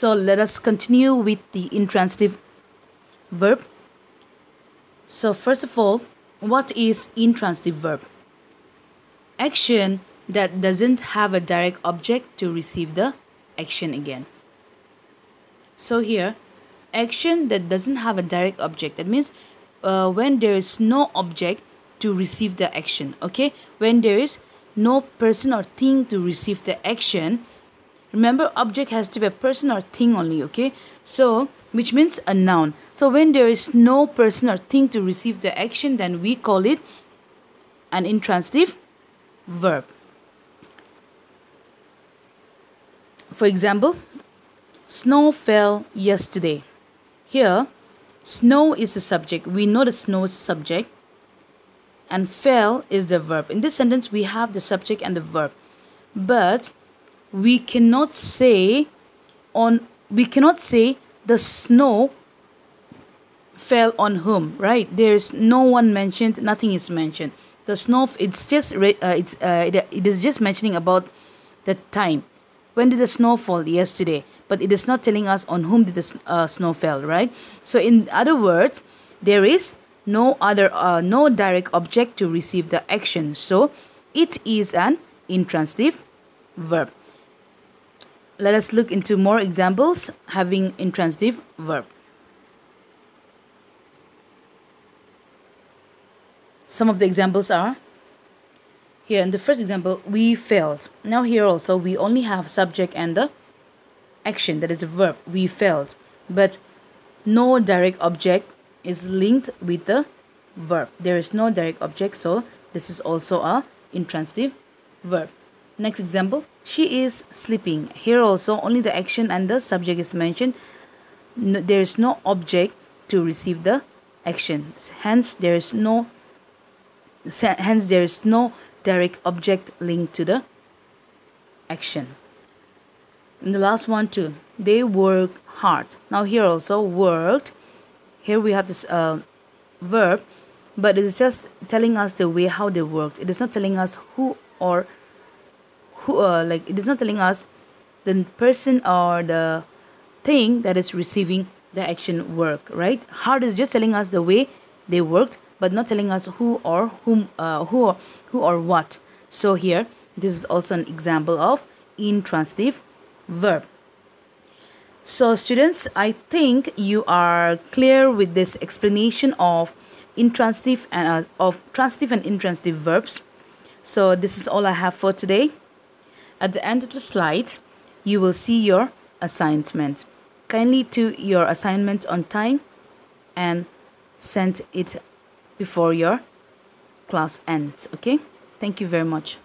So let us continue with the intransitive verb. So first of all, what is intransitive verb? Action that doesn't have a direct object to receive the action again. So here, action that doesn't have a direct object. That means uh, when there is no object to receive the action. Okay, when there is no person or thing to receive the action. Remember, object has to be a person or thing only. Okay, so which means a noun. So when there is no person or thing to receive the action, then we call it an intransitive verb. For example, snow fell yesterday. Here, snow is the subject. We know that snow is the subject and fell is the verb. In this sentence, we have the subject and the verb. But we cannot say on we cannot say the snow fell on whom right? There's no one mentioned nothing is mentioned. The snow it's just uh, it's uh, it, it is just mentioning about the time. When did the snow fall? Yesterday. But it is not telling us on whom did the uh, snow fell right? So in other words there is no other uh, no direct object to receive the action. So it is an intransitive verb let us look into more examples having intransitive verb. Some of the examples are here in the first example we failed. Now here also we only have subject and the action that is a verb we failed. But no direct object is linked with the verb. There is no direct object so this is also a intransitive verb next example she is sleeping here also only the action and the subject is mentioned no, there is no object to receive the action hence there is no hence there is no direct object linked to the action. And the last one too, they work hard. Now here also worked. Here we have this uh, verb, but it is just telling us the way how they worked. It is not telling us who or who uh, like it is not telling us the person or the thing that is receiving the action work. Right? Hard is just telling us the way they worked but not telling us who or whom uh, who or, who or what so here this is also an example of intransitive verb so students i think you are clear with this explanation of intransitive and uh, of transitive and intransitive verbs so this is all i have for today at the end of the slide you will see your assignment. Kindly do your assignment on time and send it before your class ends okay? Thank you very much